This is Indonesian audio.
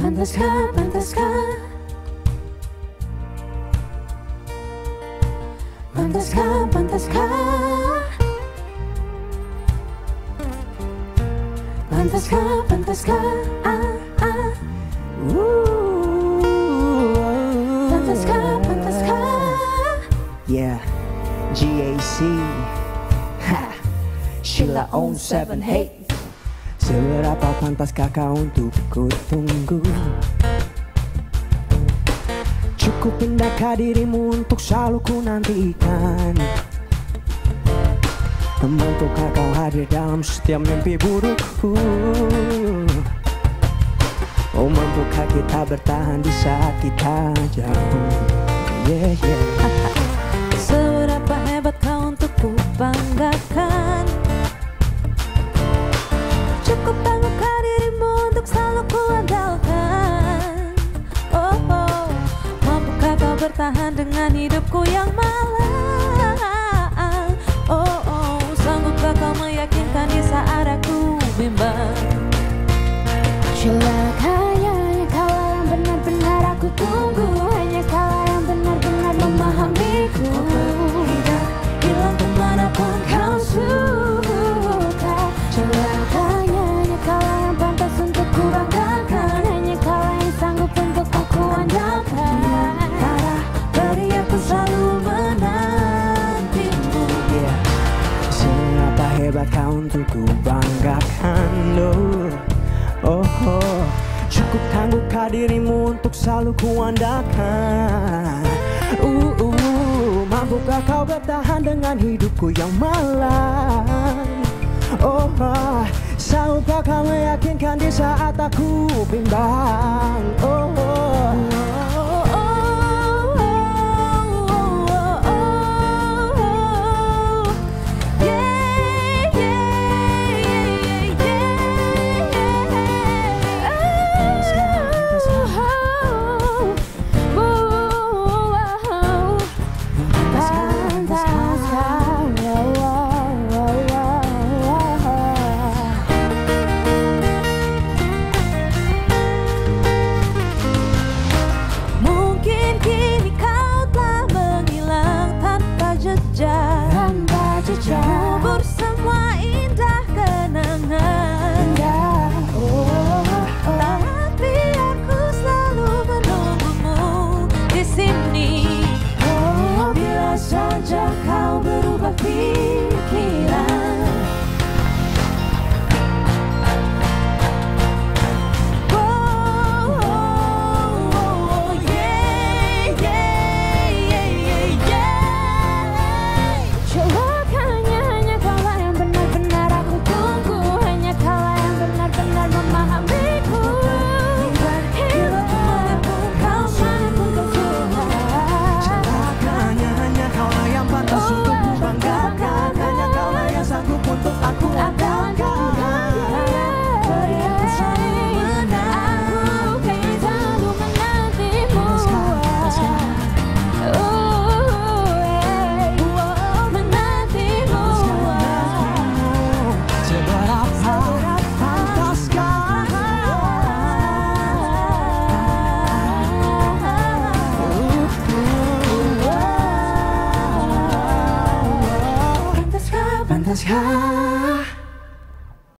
Pandaska, Pandaska. Pandaska, Pandaska. Pandaska, Pandaska. Ah, ah. Ooh. Pandaska, Pandaska. Yeah. GAC. Ha. Sheila on 7, 8. Seberapa pantas kakak untuk ku tunggu Cukup indahkah dirimu untuk selalu ku nantikan? Membantukah kau hadir dalam setiap mimpi burukku? Oh mampukah kita bertahan di saat kita jauh? Yeah yeah hidupku yang malu Hebat kau untuk ku banggakan oh, oh, oh. Cukup tanggungkah dirimu untuk selalu ku andalkan uh, uh. Mampukah kau bertahan dengan hidupku yang malang Oh, oh. Sanggupkah kau meyakinkan di saat aku bimbang Oh, 家.